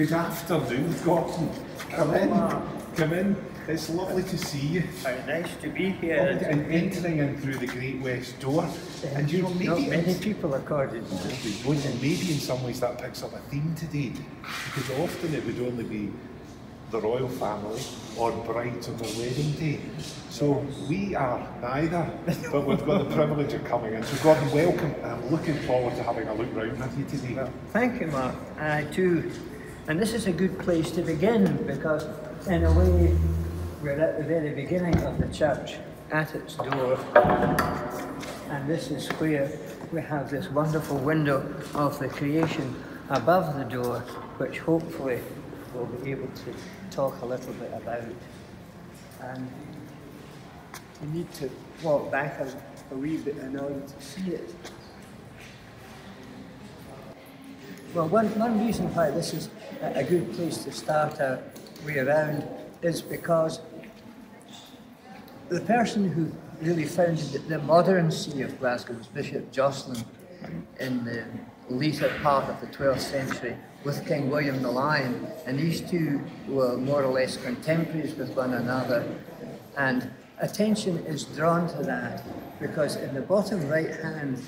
Good afternoon, Gordon. Come in. Come in. It's lovely to see you. Very nice to be Oh, here. And entering in through the Great West Door. And you know, Not maybe, many people according accorded. well, maybe in some ways that picks up a theme today. Because often it would only be the royal family or brides on their wedding day. So we are neither, but we've got the privilege of coming in. So Gordon, welcome. I'm looking forward to having a look round with you today. Thank you, Mark. I too. And this is a good place to begin because, in a way, we're at the very beginning of the church, at its door. And this is where we have this wonderful window of the creation above the door, which hopefully we'll be able to talk a little bit about. And we need to walk back a, a wee bit in order to see it. Well, one, one reason why this is a, a good place to start our way around is because the person who really founded the, the modern see of Glasgow was Bishop Jocelyn in the later part of the 12th century with King William the Lion. And these two were more or less contemporaries with one another. And attention is drawn to that because in the bottom right hand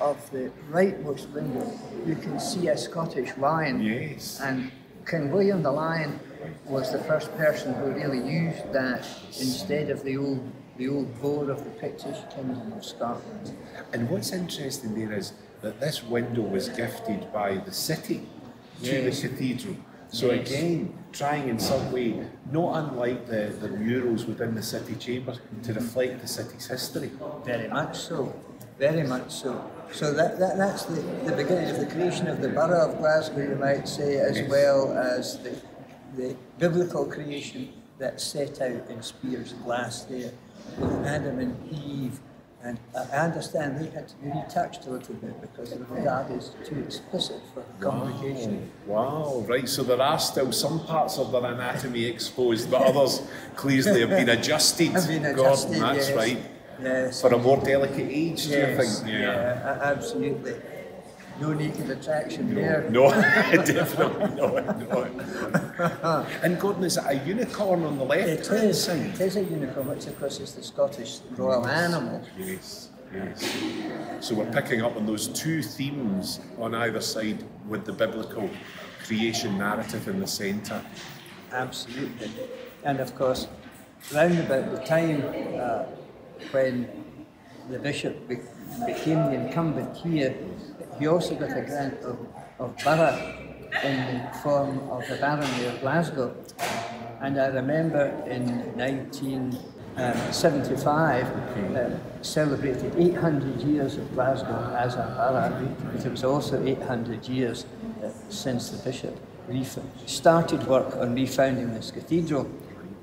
of the rightmost window, you can see a Scottish lion. Yes. And King William the Lion was the first person who really used that instead of the old the old boar of the Pictish Kingdom of Scotland. And what's interesting there is that this window was gifted by the city to Yes. the cathedral. So Yes. again, trying in some way, not unlike the, the murals within the city chambers, to reflect the city's history. Very much so. Very much so. So that, that that's the, the beginning of the creation of the borough of Glasgow, you might say, as Yes. well as the, the biblical creation that's set out in Spear's Glass there with Adam and Eve. And I understand they had to be retouched a little bit because the regard is too explicit for congregation. Wow, right. So there are still some parts of their anatomy exposed, but others clearly have been adjusted. Have been adjusted, that's yes. right. Yes. For a more delicate age, do you think? yeah, a- absolutely. No naked attraction there. No, definitely not. and Gordon, is it a unicorn on the left It hand is. side? It is a unicorn, which of course is the Scottish royal animal. Yes, yes. So we're picking up on those two themes on either side with the biblical creation narrative in the centre. Absolutely. And of course, round about the time uh, when the bishop be- became the incumbent here, he also got a grant of, of borough in the form of the barony of Glasgow. And I remember in 1975, uh, celebrated 800 years of Glasgow as a borough, but it was also 800 years uh, since the bishop started work on refounding this cathedral.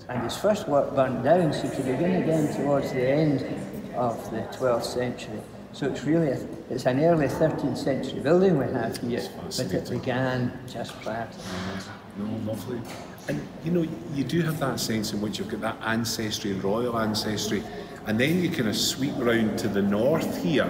And his first work burned down, so to begin again towards the end of the 12th century. So it's really, a, it's an early 13th century building we have here, but it began just prior to No, lovely. And you know, you do have that sense in which you've got that ancestry, royal ancestry, and then you kind of sweep round to the north here,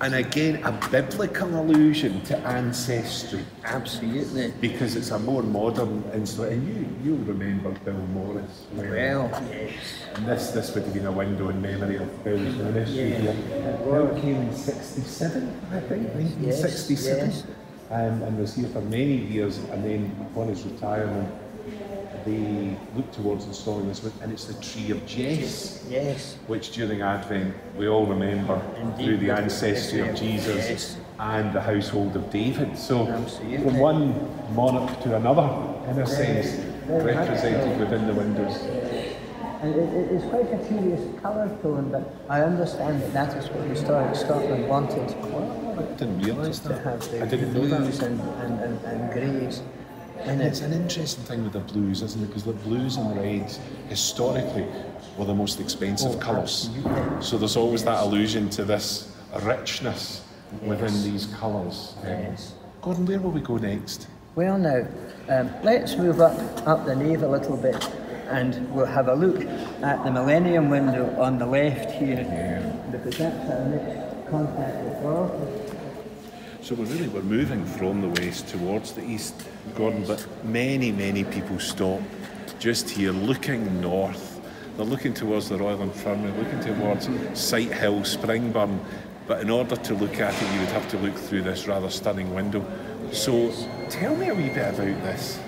and again a biblical allusion to ancestry. Absolutely. Because it's a more modern instrument, and you you'll remember Bill Morris. well. Well, yes. And this this would have been a window in memory of Bill's ministry Yeah. here. Bill came in '67, I think, 1967, yes. Um, and was here for many years. And then upon his retirement, they look towards installing this, and it's the Tree of Jesse, Yes. which during Advent we all remember Indeed. through the ancestry of Yes. Jesus and the household of David. So from one monarch to another, in a sense, represented within the windows. And it, it- it's quite a curious colour tone, but I understand that that is what historic Scotland wanted. I didn't realise To that. have the I didn't know that. and, and, and, and greys. And it's an interesting thing with the blues, isn't it? Because the blues and the reds historically were the most expensive Oh, colours. So there's always that allusion to this richness within Yes. these colours. Um, Yes. Gordon, where will we go next? Well now, um, let's move up, up the nave a little bit and we'll have a look at the Millennium window on the left here because that's our next contact with. So we're really we're moving from the west towards the east, Gordon. But many many people stop just here, looking north. They're looking towards the Royal Infirmary, looking towards Sighthill, Springburn. But in order to look at it, you would have to look through this rather stunning window. So tell me a wee bit about this.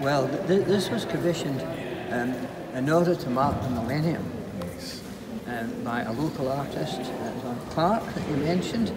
Well, th- this was commissioned um, in order to mark the millennium um, by a local artist, uh, John Clark, that you mentioned,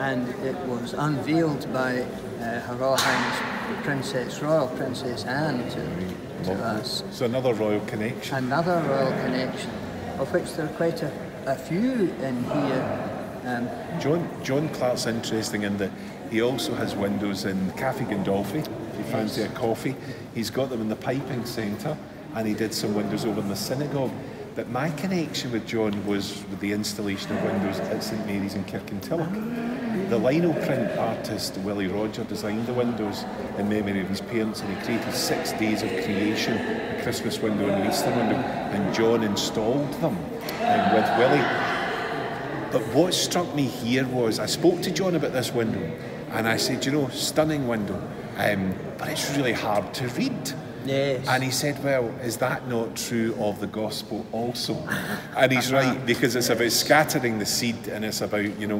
and it was unveiled by uh, Her Royal Highness Princess Royal Princess Anne to, to us. So another royal connection. Another royal connection, of which there are quite a, a few in here. Um, John John Clark's interesting in that he also has windows in Cafe Gandolfi. If you fancy a coffee, he's got them in the piping centre, and he did some windows over in the synagogue. But my connection with John was with the installation of windows at St Mary's in Kirkintilloch. The lino print artist Willie Rodger designed the windows in memory of his parents, and he created six days of creation, a Christmas window and an Easter window, and John installed them um, with Willie. But what struck me here was I spoke to John about this window and I said, you know, stunning window, um, but it's really hard to read. Yes. And he said, well, is that not true of the gospel also? And he's right, because it's about scattering the seed and it's about, you know,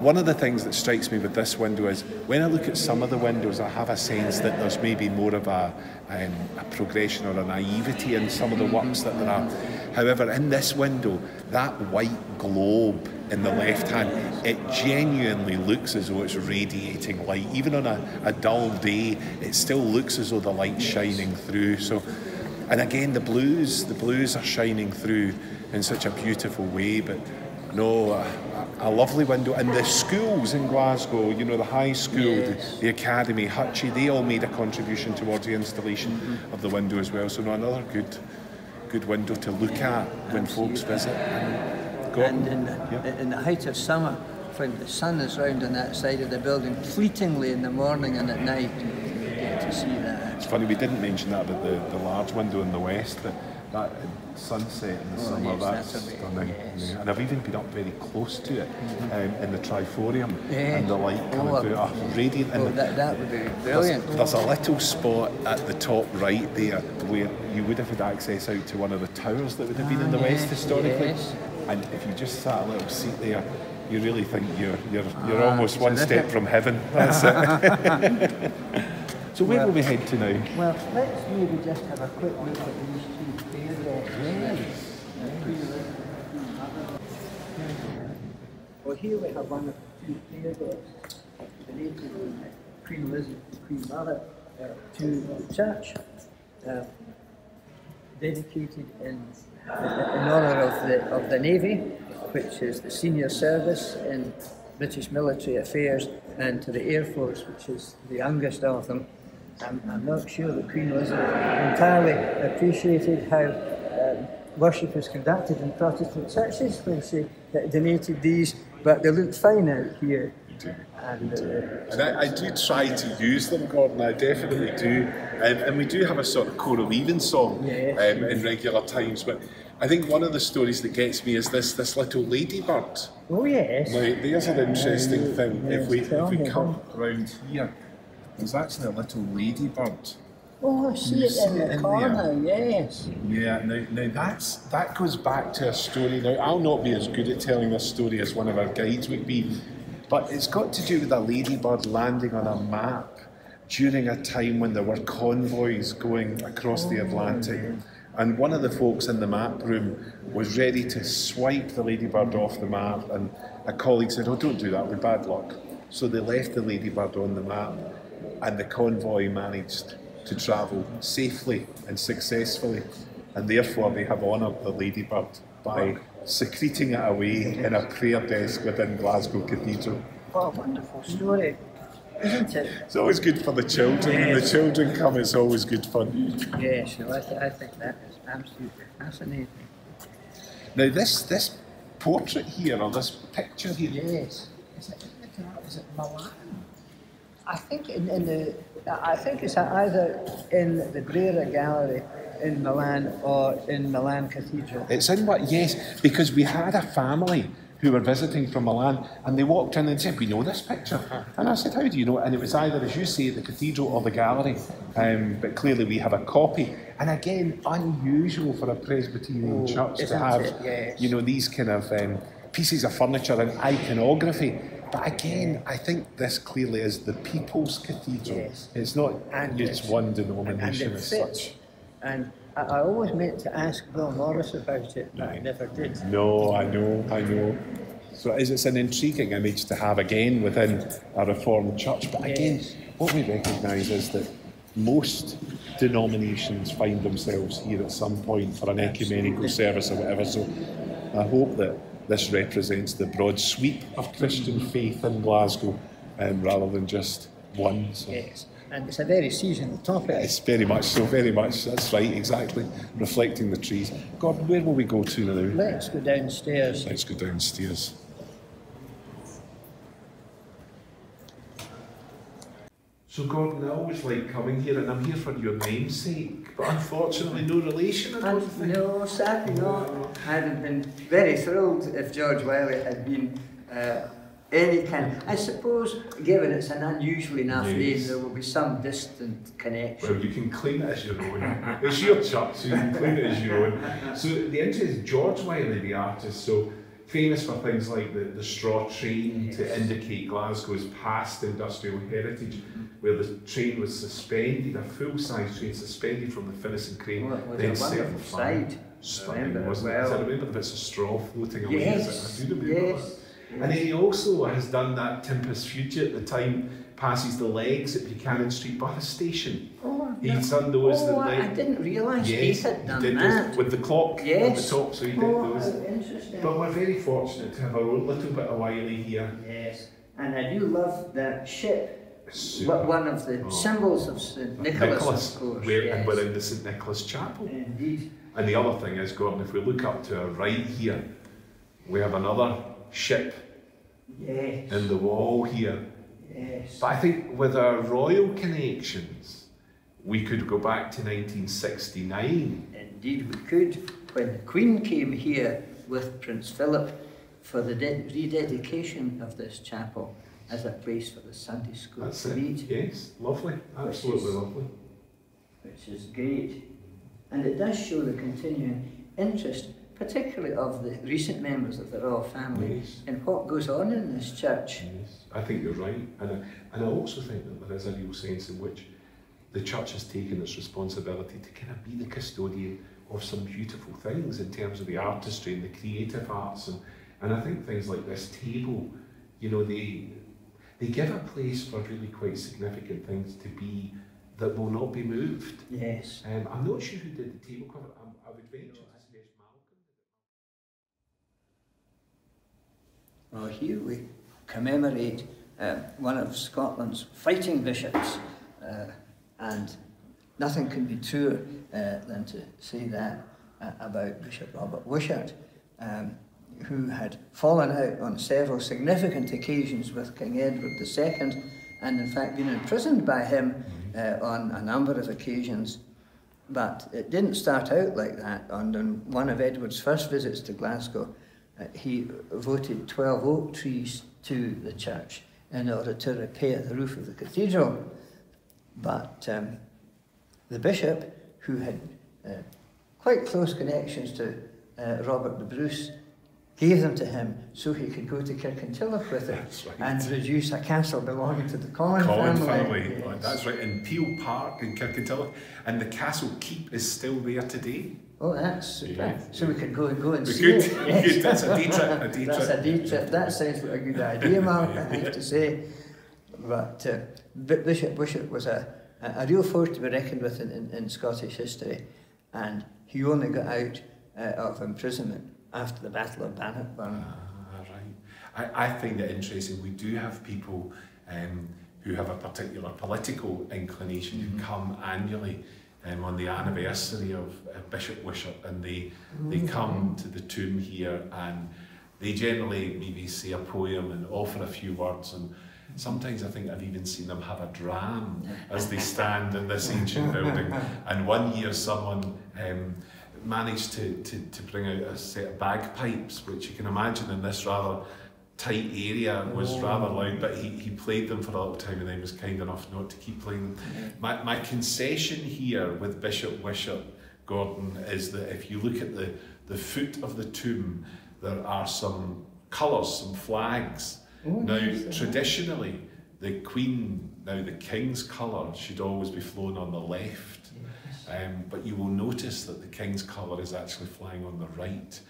one of the things that strikes me with this window is when I look at some of the windows, I have a sense that there's maybe more of a, um, a progression or a naivety in some of the works that there are. However, in this window, that white globe in the left hand, it genuinely looks as though it's radiating light. Even on a, a dull day, it still looks as though the light's shining through. So, and again, the blues, the blues are shining through in such a beautiful way. But no, a, a lovely window. And the schools in Glasgow, you know, the high school, Yes. the, the academy, Hutchie, they all made a contribution towards the installation mm-hmm. of the window as well. So, no, another good, good window to look at when folks visit. And, Gordon, And in the, yeah. in the height of summer, when the sun is round on that side of the building, fleetingly in the morning and at night, you get to see that. It's funny we didn't mention that about the, the large window in the west, but that uh, sunset in the Oh, summer, yes, that's, that's stunning. yes. Yeah. And I've even been up very close to it um, in the Triforium Yeah. and the light coming Oh, through. Oh, radiant. Oh, And that, that would be brilliant. there's a little spot at the top right there where you would have had access out to one of the towers that would have been in the Ah, west historically. yes. And if you just sat a little seat there, you really think you're you're you're Ah, almost one terrific. step from heaven. That's it. so where will we head to now? Well, let's maybe just have a quick look at these two. Well, here we have one of the two photographs related to Queen Elizabeth, Queen Mother, uh, to the church, uh, dedicated in, in honour of the, of the Navy, which is the senior service in British military affairs, and to the Air Force, which is the youngest of them. I'm, I'm not sure that Queen Elizabeth entirely appreciated how um, worship is conducted in Protestant churches when she donated these, but they look fine out here. And, uh, And I, I do try to use them, Gordon. I definitely do. Um, and we do have a sort of choral even song Yes. um, in regular times. But I think one of the stories that gets me is this this little ladybird. oh yes. Now, there's an interesting thing. If we if we Yes, come around here, there's actually a little ladybird. Oh, I see it in the in corner, yes. Yeah, now, now that's that goes back to a story. Now I'll not be as good at telling this story as one of our guides would be, but it's got to do with a ladybird landing on a map during a time when there were convoys going across the Atlantic. And one of the folks in the map room was ready to swipe the ladybird off the map, and a colleague said, "Oh, don't do that, with bad luck." So they left the ladybird on the map, and the convoy managed to travel safely and successfully, and therefore they have honoured the ladybird by secreting it away in a prayer desk within Glasgow Cathedral. What a wonderful story, isn't it? It's always good for the children. When the children come, it's always good fun. Yes, I, th- I think that is absolutely fascinating. Now, this this portrait here, or this picture here, Yes. Is it, is it Milan? I think in, in the, I think it's either in the Brera Gallery in Milan or in Milan Cathedral. It's in what? Yes, because we had a family who were visiting from Milan, and they walked in and said, "We know this picture." And I said, "How do you know?" And it was either, as you say, the cathedral or the gallery. Um, but clearly, we have a copy. And again, unusual for a Presbyterian Oh, church to have, yes. you know, these kind of um, pieces of furniture and iconography. But again, I think this clearly is the people's cathedral. Yes. It's not And it's it's- one and denomination it as such. And I, I always meant to ask Bill Morris about it, but I never did. No, I know, I know. So is, it's an intriguing image to have again within a Reformed church. But again, Yes. what we recognise is that most denominations find themselves here at some point for an ecumenical service or whatever. So I hope that this represents the broad sweep of Christian faith in Glasgow um, rather than just one. So. Yes. And it's a very seasonal topic. It's very much so, very much. That's right, exactly. Reflecting the trees. God, where will we go to now? Let's go downstairs. Let's go downstairs. So, Gordon, I always like coming here, and I'm here for your namesake, but unfortunately, no relation. I don't think. no, sadly not. I'd have been very thrilled if George Wyllie had been uh, any kind. I suppose, given it's an unusual enough Yes. name, there will be some distant connection. Well, you can claim it as your own. It's your church, so you can claim it as your own. So the interest is George Wyllie, the artist, so famous for things like the, the straw train to indicate Glasgow's past industrial heritage, where the train was suspended, a full-size train suspended from the Finnieston crane, Well, then set on fire. Stunning, wasn't it? well. I remember the bits of straw floating away. Yes, I do remember yes. And he also has done that Tempus Fugit at the time, passes the legs at Buchanan Street bus station. Oh, He's done those oh, that I didn't realise he had done did that. those with the clock yes. at the top, so he did oh, those. how interesting. But we're very fortunate to have a little bit of Wyllie here. yes. And I do love that ship. Super. One of the Oh. symbols of St Nicholas, of course. where, yes. and we're in the St Nicholas Chapel. Indeed. And the other thing is, Gordon, if we look up to our right here, we have another ship Yes. in the wall here. Yes. But I think with our royal connections, we could go back to 1969. Indeed, we could. When the Queen came here with Prince Philip for the de- rededication of this chapel as a place for the Sunday school That's to it. meet, Yes, lovely, absolutely is- lovely. which is great. And it does show the continuing interest, particularly of the recent members of the royal family, Yes. in what goes on in this church. Yes, I think you're right, and I, and I also think that there is a real sense in which the church has taken its responsibility to kind of be the custodian of some beautiful things in terms of the artistry and the creative arts, and, and I think things like this table, you know, they they give a place for really quite significant things to be that will not be moved. Yes. Um, I'm not sure who did the table cover. Um, I would venture to suggest Well, here we commemorate uh, one of Scotland's fighting bishops, uh, and nothing can be truer uh, than to say that uh, about Bishop Robert Wishart, um, who had fallen out on several significant occasions with King Edward II, and in fact been imprisoned by him uh, on a number of occasions. But it didn't start out like that. On on one of Edward's first visits to Glasgow, he voted 12 oak trees to the church in order to repair the roof of the cathedral. But um, the bishop, who had uh, quite close connections to uh, Robert the Bruce, gave them to him so he could go to Kirkintilloch with it right. and reduce a castle belonging to the Collin Colin family. family. Yes. That's right, in Peel Park in Kirkintilloch. And the castle keep is still there today. Oh, that's super. Yeah. So we could go and go and We see could, it. we could. That's a day trip, a day That's trip. a day trip. That sounds like a good idea, Mark, I have to say. But uh, Bishop Wishart was a, a, a real force to be reckoned with in, in, in Scottish history. And he only got out uh, of imprisonment after the Battle of Bannockburn. Ah, right. I, I find it interesting. We do have people um, who have a particular political inclination who come annually um, on the anniversary of uh, Bishop Wishart and they, they come to the tomb here and they generally maybe say a poem and offer a few words and sometimes I think I've even seen them have a dram as they stand in this ancient building and one year someone um, managed to, to, to bring out a set of bagpipes, which you can imagine in this rather tight area was oh. rather loud, but he, he played them for a little time and then was kind enough not to keep playing them. Mm-hmm. My, my concession here with Bishop Wishart Gordon is that if you look at the, the foot of the tomb, there are some colours, some flags. Oh, now, uh-huh. traditionally, the Queen, now the King's colour, should always be flown on the left. Um, but you will notice that the king's colour is actually flying on the right.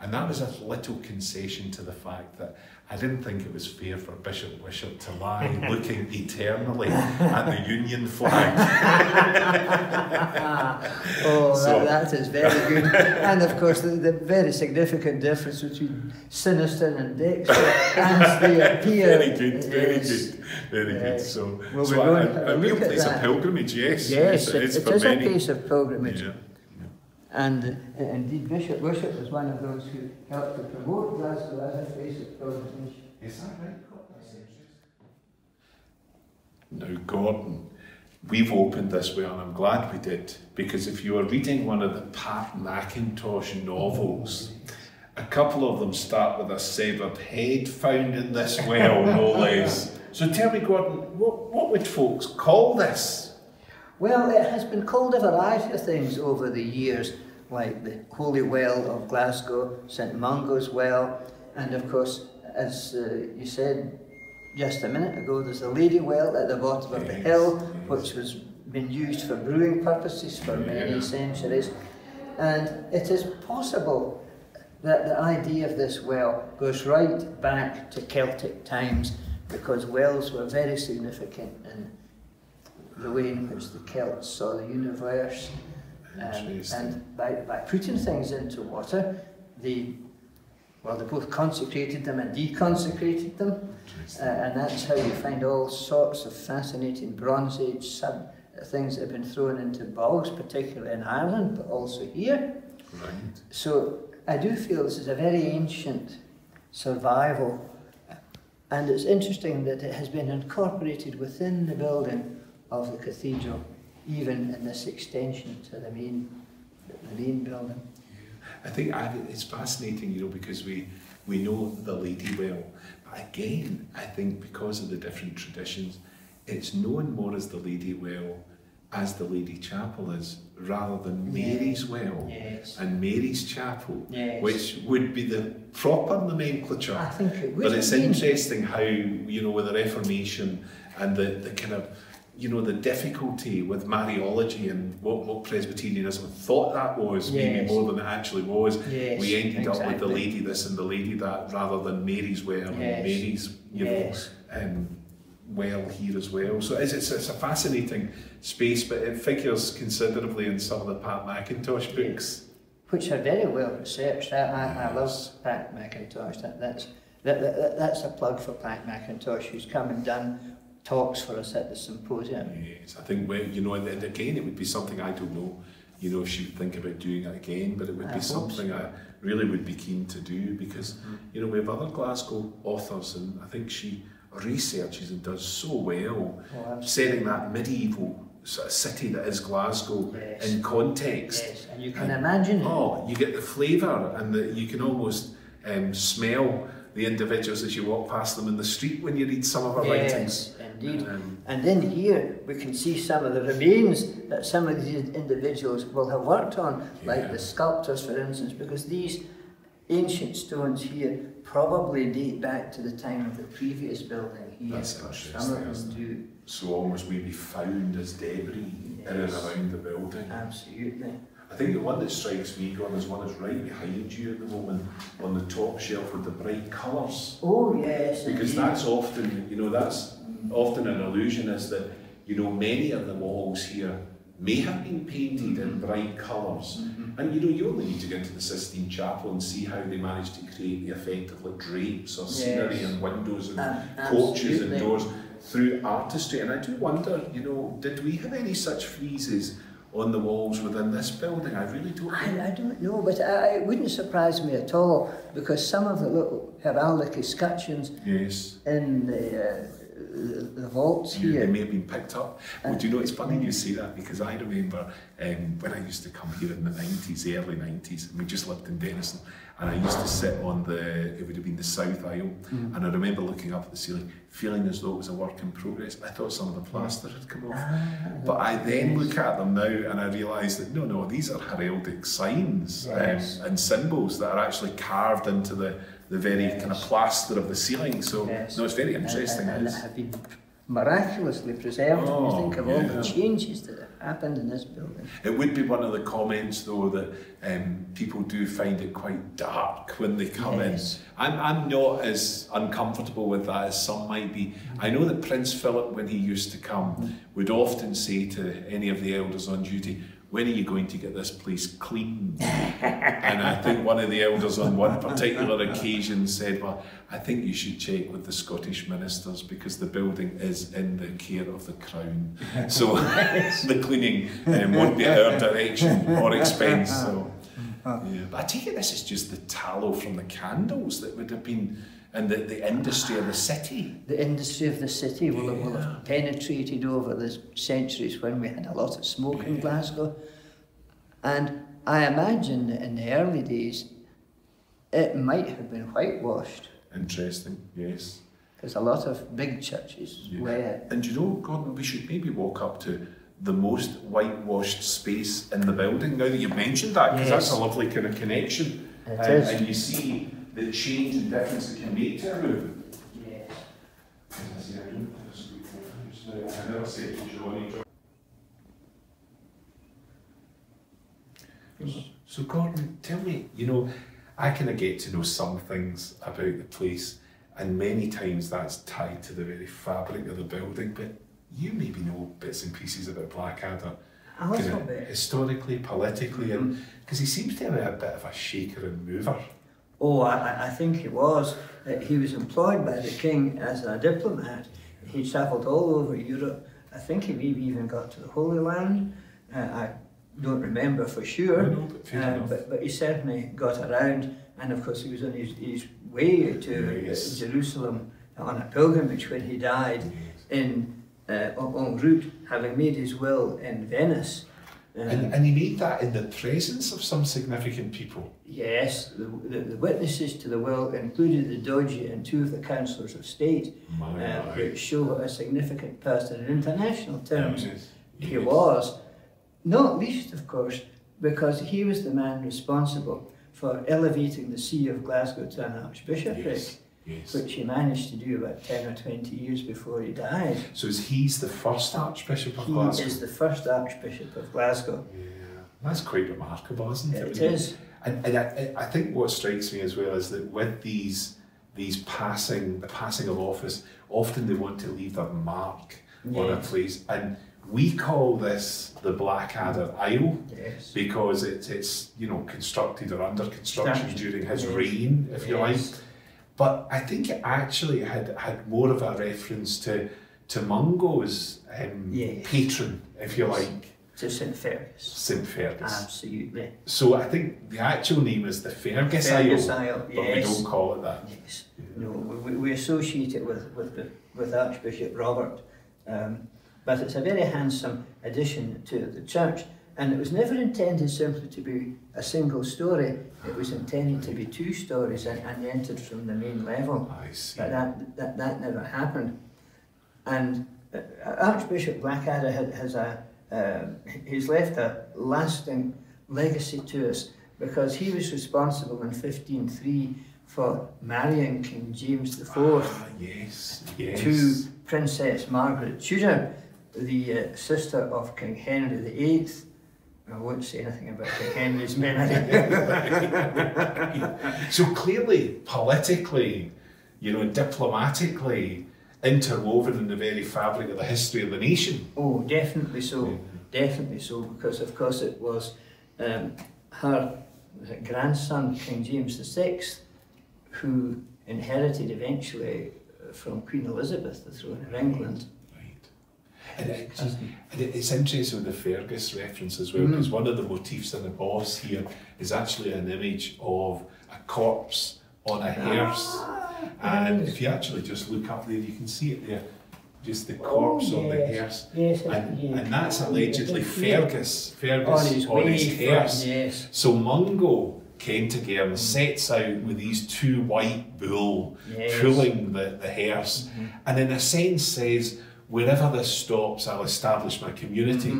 And that was a little concession to the fact that I didn't think it was fair for Bishop Wishart to lie looking eternally at the Union flag. oh, so. that, that is very good. and of course, the, the, very significant difference between Sinister and Dexter as they appear. Very good, very is, good, very good. So, well, so a, a, a real place of pilgrimage, yes. Yes, it, it, it is many. a place of pilgrimage. Yeah. And uh, indeed, Bishop Wishart was one of those who helped to promote Glasgow as a place of pilgrimage. Is that right? Now, Gordon, we've opened this way, and I'm glad we did, because if you were reading one of the Pat McIntosh novels, a couple of them start with a severed head found in this well, no less. So tell me, Gordon, what, what would folks call this? Well, it has been called a variety of things over the years, like the Holy Well of Glasgow, St Mungo's Well, and of course, as uh, you said just a minute ago, there's the Lady Well at the bottom of the hill, which has been used for brewing purposes for many centuries. And it is possible that the idea of this well goes right back to Celtic times because wells were very significant in the way in which the Celts saw the universe. Um, and by, by putting things into water, they, well, they both consecrated them and deconsecrated them. Uh, and that's how you find all sorts of fascinating Bronze Age sub things that have been thrown into bogs, particularly in Ireland, but also here. Right. So I do feel this is a very ancient survival. And it's interesting that it has been incorporated within the building of the cathedral, even in this extension to the main, the main building. I think it's fascinating, you know, because we, we know the Lady Well, but again, I think because of the different traditions, it's known more as the Lady Well as the Lady Chapel is, rather than Mary's Well yes. and Mary's Chapel, yes. which would be the proper nomenclature. I think it would. But it's interesting how, you know, with the Reformation and the, the kind of you know, the difficulty with Mariology and what, what Presbyterianism thought that was, yes. maybe more than it actually was. Yes, we ended exactly. up with the lady this and the lady that rather than Mary's well yes. and Mary's, you know, um, well here as well. So it's, it's, it's, a fascinating space, but it figures considerably in some of the Pat McIntosh books. Which are very well researched. I, I, I love Pat McIntosh. That, that's, that, that, that's a plug for Pat McIntosh, who's come and done talks for us at the symposium. Yes, I think, well, you know, and, and again, it would be something I don't know, you know, if she would think about doing it again, but it would I be something so. I really would be keen to do because, mm-hmm. you know, we have other Glasgow authors and I think she researches and does so well, oh, setting that medieval sort of city that is Glasgow yes. in context. Yes, and you can and, imagine. Oh, you get the flavour and the, you can almost um, smell the individuals as you walk past them in the street when you read some of her yes, writings. Indeed. Um, and then here we can see some of the remains that some of these individuals will have worked on, like the sculptors, for instance, because these ancient stones here probably date back to the time of the previous building here. That's interesting. Some of them do. So almost maybe found as debris yes. in and around the building. Absolutely. I think the one that strikes me, Gordon, is one that's right behind you at the moment on the top shelf with the bright colours. Oh, yes. Because indeed. that's often, you know, that's often an illusion is that, you know, many of the walls here may have been painted in bright colors mm-hmm. And, you know, you only need to get into the Sistine Chapel and see how they managed to create the effect of like drapes or yes. scenery and windows and uh, coaches and doors through artistry. And I do wonder, you know, did we have any such friezes on the walls within this building? I really don't know. I, I don't know, but I, it wouldn't surprise me at all because some of the little heraldic escutcheons yes. in the, uh, the, vaults You- here. They may have been picked up. Well, do you know, it's funny you say that because I remember um, when I used to come here in the 90s, the early 90s, and we just lived in Dennistoun, and I used to sit on the, it would have been the south aisle, Mm. and I remember looking up at the ceiling, feeling as though it was a work in progress. I thought some of the plaster had come off. But I then look at them now and I realise that no, no, these are heraldic signs Yes. um, and symbols that are actually carved into the, the very kind of plaster of the ceiling. So, Yes. no, it's very interesting. And, and it is. have been miraculously preserved when you Oh, think of all the changes that have happened in this building. It would be one of the comments, though, that um, people do find it quite dark when they come Yes. in. I'm, I'm not as uncomfortable with that as some might be. I know that Prince Philip, when he used to come, would often say to any of the elders on duty, when are you going to get this place cleaned? and I think one of the elders on one particular occasion said, Well, I think you should check with the Scottish ministers because the building is in the care of the Crown. So the cleaning um, won't be our direction or expense. So, yeah. But I take it this is just the tallow from the candles that would have been in the, the industry of the city. The industry of the city will, have- will have penetrated over the centuries when we had a lot of smoke in Glasgow. And I imagine that in the early days it might have been whitewashed Interesting, yes. because a lot of big churches Yeah. were. And you know, Gordon, we should maybe walk up to the most whitewashed space in the building now that you've mentioned that, because that's a lovely kind of connection. It and, is. and you see the change and difference it can make to a room. Yes. I never said to Johnny. So, Gordon, tell me, you know, I kind of get to know some things about the place, and many times that's tied to the very fabric of the building, but you maybe know bits and pieces about Blackadder. A little bit. Historically, politically, and mm-hmm. because he seems to have been a bit of a shaker and mover. Oh, I, I- think it was. that he was employed by the king as a diplomat. He travelled all over Europe. I think he maybe even got to the Holy Land. Uh, I don't remember for sure. No, no, but Uh, but, but he certainly got around. And of course, he was on his, his way to Yes. Jerusalem on a pilgrimage when he died in uh, en en route, having made his will in Venice. Um, And, and he made that in the presence of some significant people. Yes, the, the, the witnesses to the will included the Doge and two of the councillors of state, uh, which show what a significant person in international terms Yes, he yes. was. Not least, of course, because he was the man responsible for elevating the See of Glasgow to an archbishopric, Yes, which he managed to do about 10 or 20 years before he died. So is he's the first Archbishop of He Glasgow? is the first archbishop of Glasgow. Yeah, that's quite remarkable, isn't it? It is. And, and I, I think what strikes me as well is that with these these passing the passing of office, often they want to leave their mark on a place, and we call this the Blackadder Aisle Yes. because it's it's you know constructed or under construction during his yes. reign, if you like. But I think it actually had had more of a reference to to Mungo's um, Yes. patron, if you like, To St. Fergus. St Fergus. Absolutely. So I think the actual name is the Fergus, Fergus Aisle, Aisle, but we don't call it that. Yes. No, we, we associate it with, with, with Archbishop Robert. Um, but it's a very handsome addition to the church. And it was never intended simply to be a single story. It was intended to be two stories and, and entered from the main level. I see. But that, that, that never happened. And uh, Archbishop Blackadder had, has a, um he's left a lasting legacy to us because he was responsible in 1503 for marrying King James IV Ah, yes, yes. to Princess Margaret Tudor, the uh, sister of King Henry VIII. I won't say anything about King Henry's memory. so clearly, politically, you know, diplomatically, interwoven in the very fabric of the history of the nation. Oh, definitely so. Yeah. Definitely so, because of course it was um, her grandson, King James VI, who inherited eventually uh, from Queen Elizabeth the throne of England. And, it, and it's interesting with the Fergus reference as well, Mm. because one of the motifs in the boss here is actually an image of a corpse on a hearse. And yes. if you actually just look up there, you can see it there. just the corpse Oh, of the yes. hearse. Yes, and, yeah. and that's allegedly. Fergus, Fergus On his on his hearse. yes. So Mungo came Kentigern sets out with these two white bull Yes. pulling the, the hearse, and in a sense says, wherever this stops, I'll establish my community.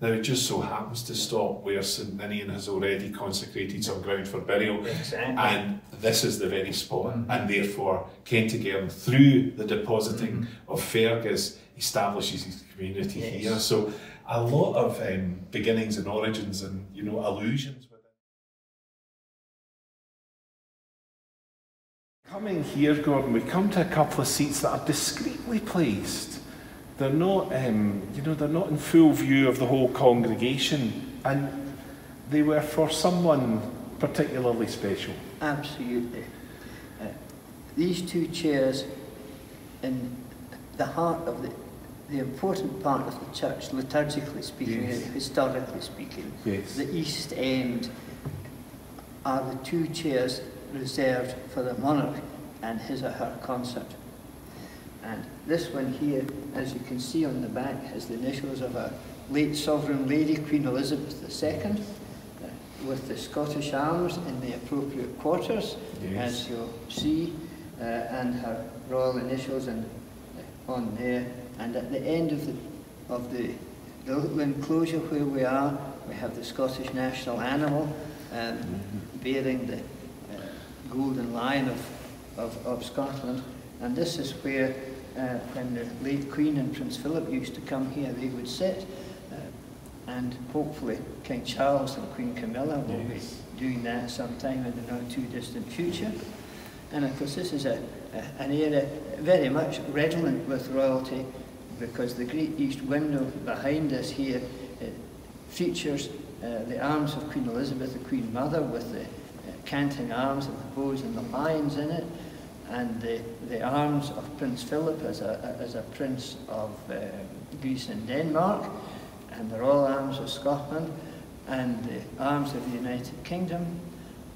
Now it just so happens to stop where St Ninian has already consecrated some ground for burial, Exactly. and this is the very spot, and therefore Kentigern, through the depositing of Fergus, establishes his community Yes. here. So a lot of um, beginnings and origins and you know allusions with it. Coming here, Gordon, we come to a couple of seats that are discreetly placed. They're not, um, you know, they're not in full view of the whole congregation, and they were for someone particularly special. Absolutely. Uh, these two chairs, in the heart of the, the important part of the church, liturgically speaking, Yes. historically speaking, Yes. the east end are the two chairs reserved for the monarch and his or her consort. And this one here, as you can see on the back, has the initials of a late sovereign lady, Queen Elizabeth II, with the Scottish arms in the appropriate quarters, Yes. as you'll see, uh, and her royal initials in, uh, on there. And at the end of the, of the, the little enclosure where we are, we have the Scottish national animal um, bearing the uh, golden lion of, of, of Scotland. And this is where, uh, when the late Queen and Prince Philip used to come here, they would sit. Uh, and hopefully King Charles and Queen Camilla will Yes. be doing that sometime in the not too distant future. And of course, this is a, a, an area very much redolent with royalty because the great east window behind us here features uh, the arms of Queen Elizabeth, the Queen Mother, with the uh, canting arms and the bows and the lions in it, and the, the arms of Prince Philip as a, as a prince of uh, Greece and Denmark, and the royal arms of Scotland, and the arms of the United Kingdom,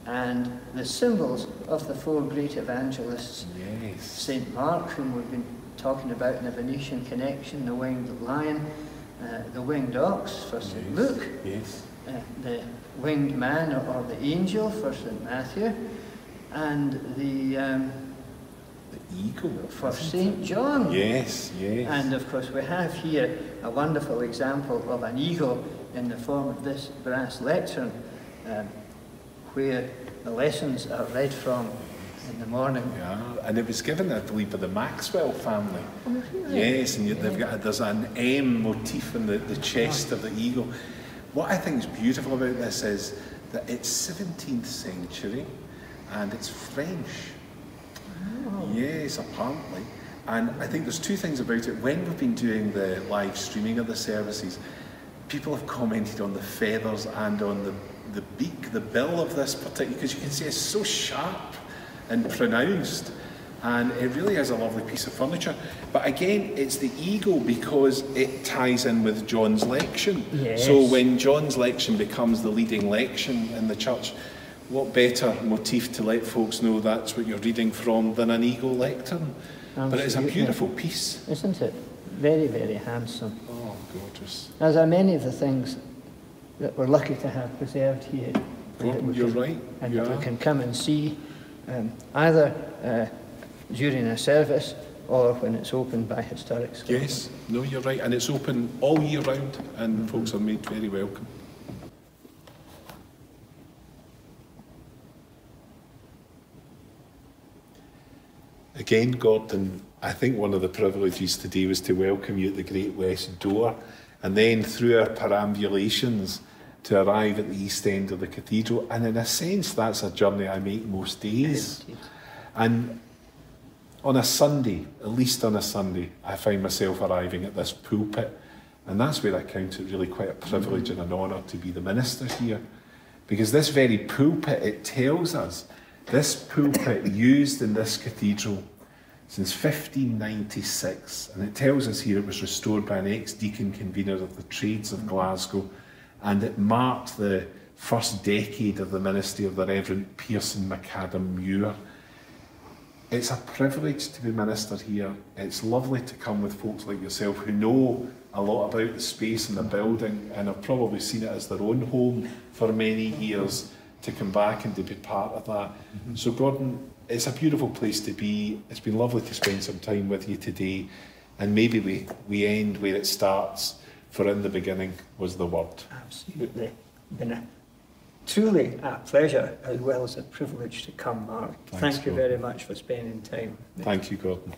and the symbols of the four great evangelists Yes. St. Mark, whom we've been talking about in the Venetian connection, the winged lion, uh, the winged ox for St. Luke, Yes. uh, the winged man or, or the angel for St. Matthew, and the um, The eagle. for St. John. Yes, yes. And of course, we have here a wonderful example of an eagle in the form of this brass lectern, um, where the lessons are read from in the morning. Yeah, and it was given, I believe, by the Maxwell family. Oh, really? Yes, and you, they've got there's an M motif in the, the chest of the eagle. What I think is beautiful about this is that it's 17th century and it's French. Oh. Yes, apparently. And I think there's two things about it. When we've been doing the live streaming of the services, people have commented on the feathers and on the, the beak, the bill of this particular, because you can see it's so sharp and pronounced. And it really is a lovely piece of furniture. But again, it's the eagle because it ties in with John's lection. Yes. So when John's lection becomes the leading lection in the church, what better motif to let folks know that's what you're reading from than an eagle lectern? But it's a beautiful piece. Isn't it? Very, very handsome. Oh, gorgeous. As are many of the things that we're lucky to have preserved here. and Well, you're can- right, And you that we can come and see um, either uh, during a service or when it's opened by Historic Scotland. Yes, no, you're right. And it's open all year round, and folks are made very welcome. Again, Gordon, I think one of the privileges today was to welcome you at the Great West Door and then through our perambulations to arrive at the east end of the cathedral. And in a sense, that's a journey I make most days. And on a Sunday, at least on a Sunday, I find myself arriving at this pulpit. And that's where I count it really quite a privilege and an honour to be the minister here. Because this very pulpit, it tells us, this pulpit used in this cathedral since 1596. And it tells us here it was restored by an ex-deacon convener of the trades of Glasgow. And it marked the first decade of the ministry of the Reverend Pearson Macadam Muir. It's a privilege to be ministered here. It's lovely to come with folks like yourself who know a lot about the space and the building and have probably seen it as their own home for many years to come back and to be part of that. Mm-hmm. So, Gordon, it's a beautiful place to be. It's been lovely to spend some time with you today. And maybe we, we end where it starts, for in the beginning was the Word. Absolutely. Been a, truly a pleasure as well as a privilege to come, Mark. Thanks, Thank you Gordon. very much for spending time. Thank you, Gordon.